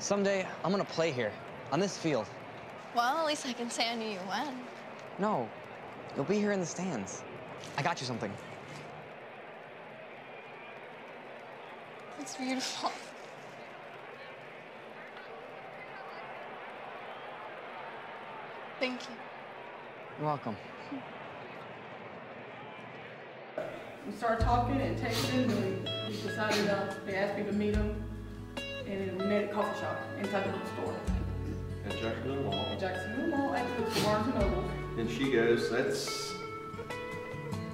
Someday, I'm gonna play here, on this field. Well, at least I can say I knew you when. No, you'll be here in the stands. I got you something. It's beautiful. Thank you. You're welcome. We started talking and texting, and we, we decided, uh, they asked me to meet them, and then we met at coffee shop inside the bookstore. At Jacksonville Mall. At Jacksonville Mall, at the Barnes and Noble. And she goes, that's,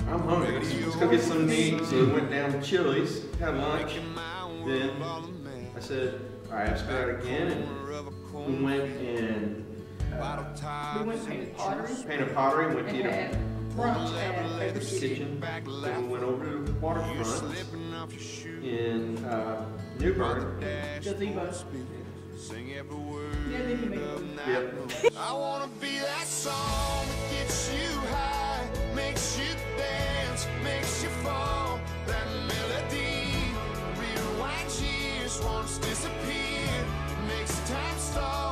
I'm hungry, let's go get something to eat. So we went down to Chili's, had lunch. Then I said, all right, let's go out again. And we went and uh, We went and painted pottery painted pottery, went to and eat had a brunch at Baker's Kitchen. kitchen. Then we went over to the waterfront in uh, New Bern. Gazebo. Yeah, then you made. Yep. I wanna be that song that gets you high, makes you dance, makes you fall. That melody rewinds years, once disappeared, makes time stall.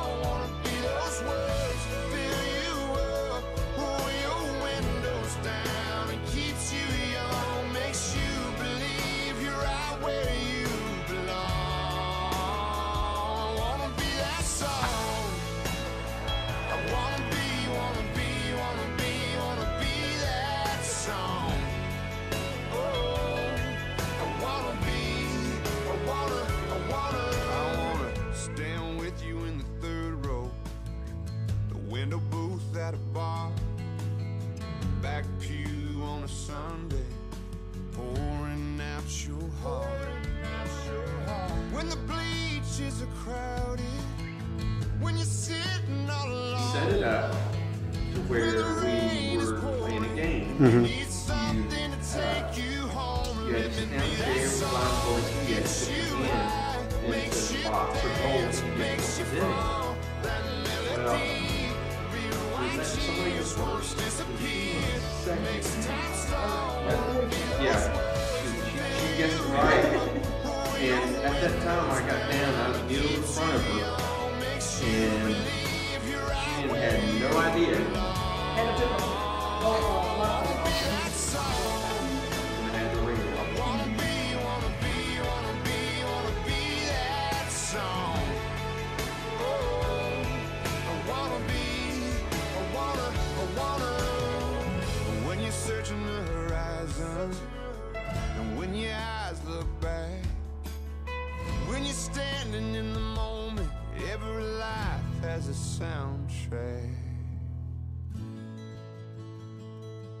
Window booth at a bar, back pew on a Sunday, pouring out your heart. When the bleachers are crowded. When you're sitting all alone, Set it up to where we were playing a game. need mm-hmm. something to take you home. You had to sit down in the chair, with blindfolds, you had to put your hand into the box or bowl and get what Yeah, she, she guessed right. And at that time, I got down, I was and when your eyes look back, when you're standing in the moment, every life has a soundtrack.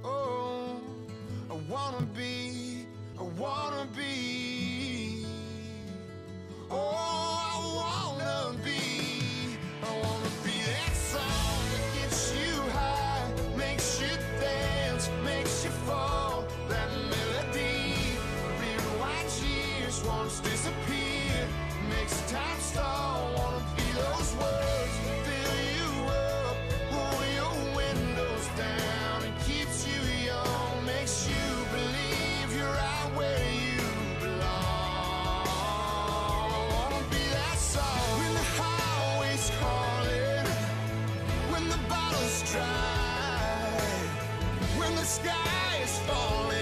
Oh, I wanna be, arms disappear. Makes time stall. Wanna be those words that fill you up. Roll your windows down And keeps you young. Makes you believe you're out where you belong. Wanna be that song. When the highway's calling. When the bottle's dry. When the sky is falling.